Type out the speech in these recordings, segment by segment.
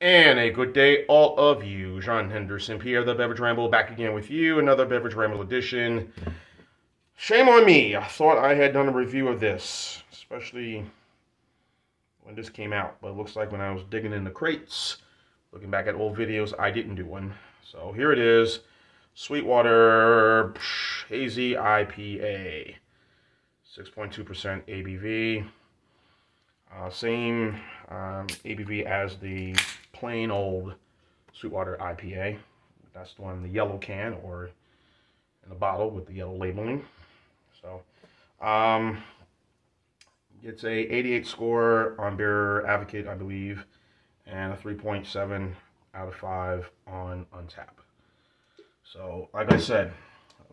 And a good day, all of you. John Henderson, Pierre the Beverage Ramble, back again with you. Another Beverage Ramble edition. Shame on me. I thought I had done a review of this, especially when this came out. But it looks like when I was digging in the crates, looking back at old videos, I didn't do one. So here it is. Sweetwater Hazy IPA. 6.2% ABV. Uh, same um, ABV as the plain old Sweetwater IPA. That's the one in the yellow can or in the bottle with the yellow labeling. So, um, it's a 88 score on Beer Advocate, I believe, and a 3.7 out of 5 on Untappd. So, like I said,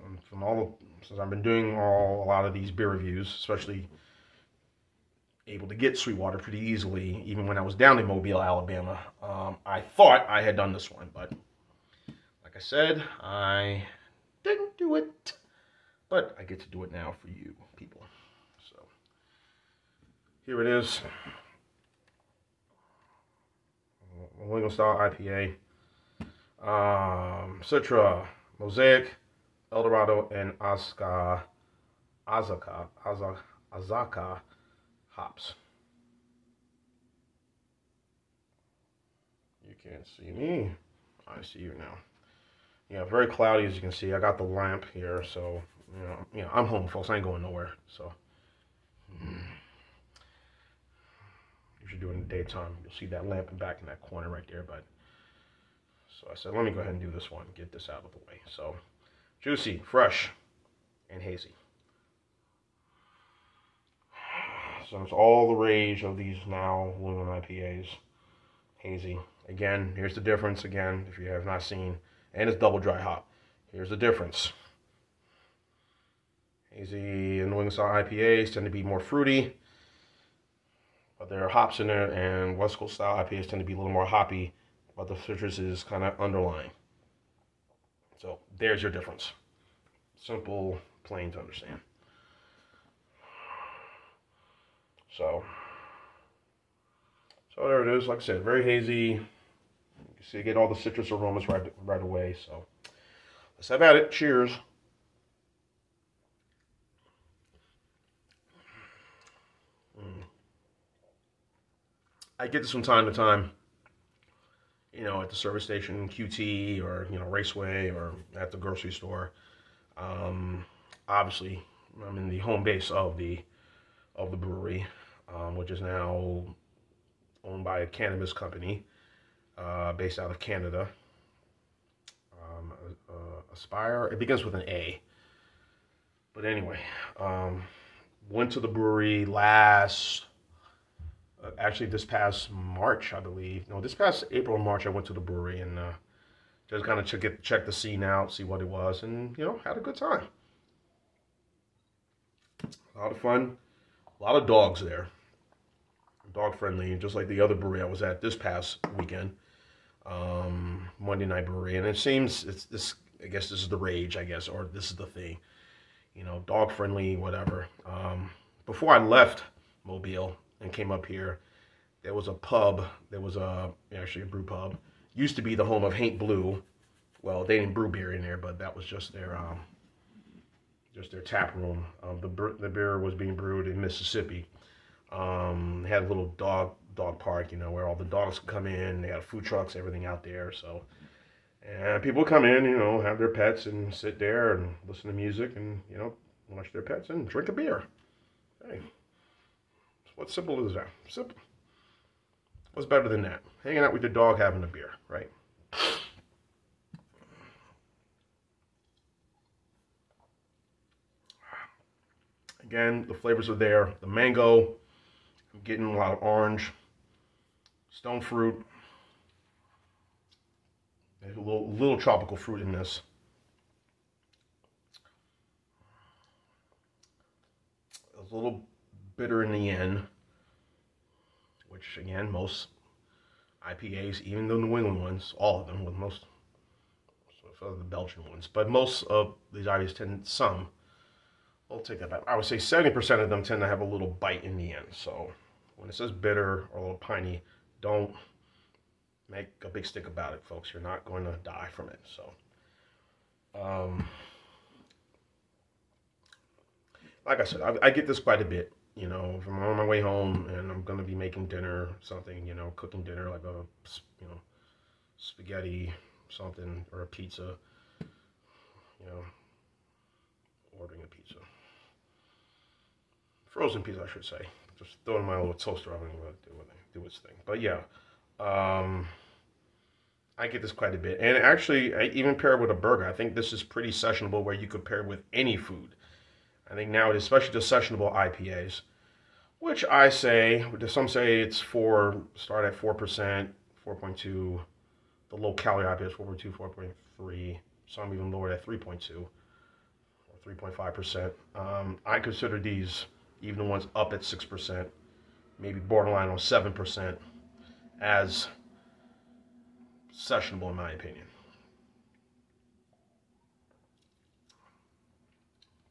um, from all since I've been doing all a lot of these beer reviews, especially able to get Sweetwater pretty easily, even when I was down in Mobile, Alabama. Um, I thought I had done this one, but like I said, I didn't do it. But I get to do it now for you people. So here it is. Lingo Style IPA. Um, Citra, Mosaic, Eldorado, and Azacca, Azacca, Azacca, Azacca hops. You can't see me. I see you now. Yeah, very cloudy as you can see. I got the lamp here, so you know, you know, I'm home, folks. I ain't going nowhere. So mm. if you're doing the daytime, you'll see that lamp in back in that corner right there. But so I said, let me go ahead and do this one, get this out of the way. So juicy, fresh, and hazy. So it's all the rage of these now Lumen IPAs. Hazy. Again, here's the difference again, if you have not seen. And it's double dry hop. Here's the difference. Hazy and New England style IPAs tend to be more fruity. But there are hops in there, and West Coast style IPAs tend to be a little more hoppy, but the citrus is kind of underlying. So there's your difference. Simple, plain to understand. So, so there it is. Like I said, very hazy. You can see, get all the citrus aromas right right away. So, let's have at it. Cheers. Mm. I get this from time to time. You know, at the service station, QT, or you know, Raceway, or at the grocery store. Um, obviously, I'm in the home base of the of the brewery um, which is now owned by a cannabis company uh, based out of Canada. Um, uh, Aphria, it begins with an A. But anyway, um, went to the brewery last, uh, actually this past March, I believe. No, this past April or March, I went to the brewery and uh, just kind of check, check the scene out, see what it was, and, you know, had a good time. A lot of fun. A lot of dogs there dog friendly, just like the other brewery I was at this past weekend, um, Monday Night Brewery. And it seems it's this. I guess this is the rage. I guess, or this is the thing. You know, dog friendly, whatever. Um, before I left Mobile and came up here, there was a pub. There was a actually a brew pub. Used to be the home of Haint Blue. Well, they didn't brew beer in there, but that was just their um, just their tap room. Um, the the beer was being brewed in Mississippi. Um, had a little dog dog park, you know, where all the dogs come in. They had food trucks, everything out there. So, and people come in, you know, have their pets and sit there and listen to music and you know watch their pets and drink a beer. Hey, what simple is that? Simple. What's better than that? Hanging out with your dog, having a beer, right? Again, the flavors are there. The mango, I'm getting a lot of orange, stone fruit. A little, little tropical fruit in this. A little bitter in the end, which again, most IPAs, even the New England ones, all of them, with most of the Belgian ones, but most of these IPAs tend some. I'll take that back. I would say 70% of them tend to have a little bite in the end. So when it says bitter or a little piney, don't make a big stick about it, folks. You're not going to die from it. So, um, like I said, I, I get this quite a bit. You know, if I'm on my way home and I'm going to be making dinner, something, you know, cooking dinner like a, you know, spaghetti, something, or a pizza, you know, ordering a pizza. Frozen pizza, I should say. Just throw in my little toaster oven it do, do its thing. But yeah, um, I get this quite a bit. And actually, I even pair it with a burger. I think this is pretty sessionable where you could pair it with any food. I think now, especially the sessionable IPAs, which I say, some say it's for, start at 4%, 4.2. The low calorie IPA is 4.2, 4.3. Some even lower at 3.2 or 3.5%. Um, I consider these, even the ones up at 6%, maybe borderline on 7%, as sessionable in my opinion.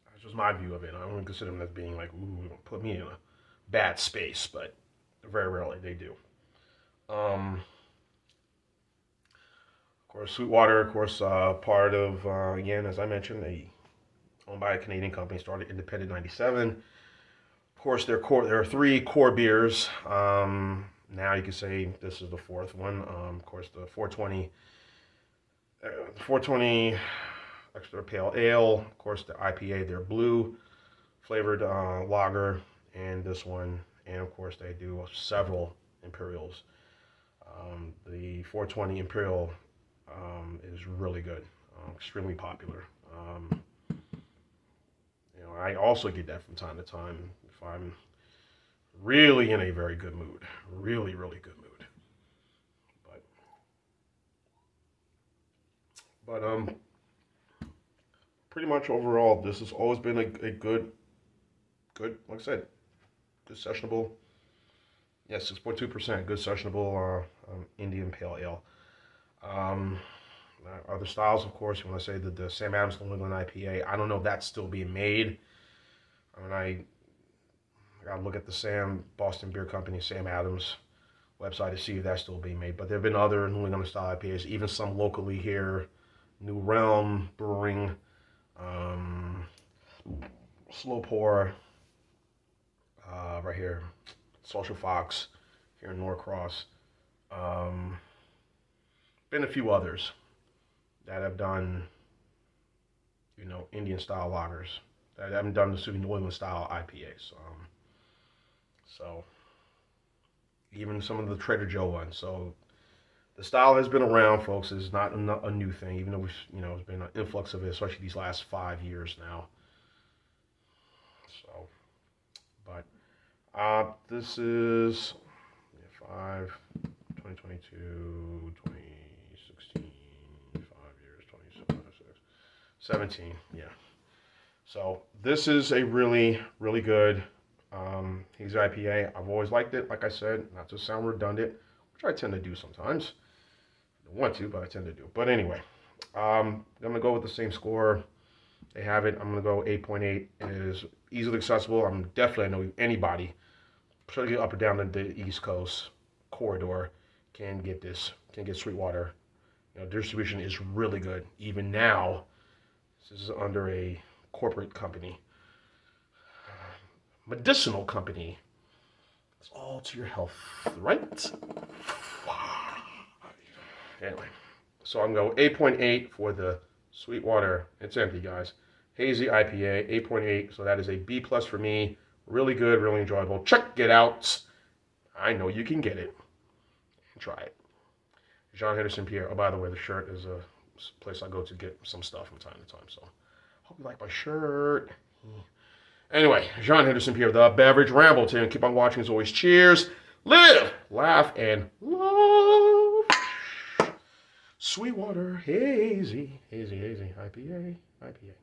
That's just my view of it. I don't consider them as being like, ooh, put me in a bad space, but very rarely they do. Um, of course, Sweetwater, of course, uh, part of, uh, again, as I mentioned, a owned by a Canadian company, started independent 97. Of course, there, core, there are three core beers. Um, now you can say this is the fourth one. Um, of course, the 420, uh, 420 extra pale ale. Of course, the IPA, they're blue flavored uh, lager, and this one, and of course, they do several imperials. Um, the 420 imperial um, is really good, uh, extremely popular. Um, you know, I also get that from time to time I'm really in a very good mood. Really, really good mood. But, but um, pretty much overall, this has always been a, a good, good, like I said, good sessionable. Yeah, 6.2%, good sessionable uh, um, Indian Pale Ale. Um, uh, other styles, of course, when I say that the Sam Adams New England IPA, I don't know if that's still being made. I mean, I I gotta look at the Sam Boston Beer Company, Sam Adams website to see if that's still being made. But there have been other New England style IPAs, even some locally here. New Realm Brewing, um, Slow Pour, uh, right here, Social Fox here in Norcross. Um, been a few others that have done, you know, Indian style lagers that haven't done the New England style IPAs. Um, so even some of the Trader Joe ones. So the style has been around, folks. It's not a new thing, even though we've, you know it's been an influx of it, especially these last five years now. So, but uh, this is yeah, five, 2022, 2016, five years, 2017, 17, yeah. So this is a really, really good um, Hazy IPA. I've always liked it, like I said, not to sound redundant, which I tend to do sometimes. I don't want to, but I tend to do. But anyway, um, I'm going to go with the same score. They have it. I'm going to go 8.8. It is easily accessible. I'm definitely, I know anybody, particularly up or down the, the East Coast corridor, can get this, can get Sweetwater. You know, distribution is really good. Even now, this is under a corporate company medicinal company. It's all to your health, right? Anyway, so I'm going 8.8 for the Sweetwater. It's empty, guys. Hazy IPA, 8.8. So that is a B plus for me. Really good, really enjoyable. Check it out. I know you can get it. Try it. John Henderson Pierre. Oh, by the way, the shirt is a place I go to get some stuff from time to time. So, hope you like my shirt. Anyway, John Henderson here, the Beverage Ramble. Tim, keep on watching as always. Cheers, live, laugh, and love. Sweetwater, hazy, hazy, hazy, IPA, IPA.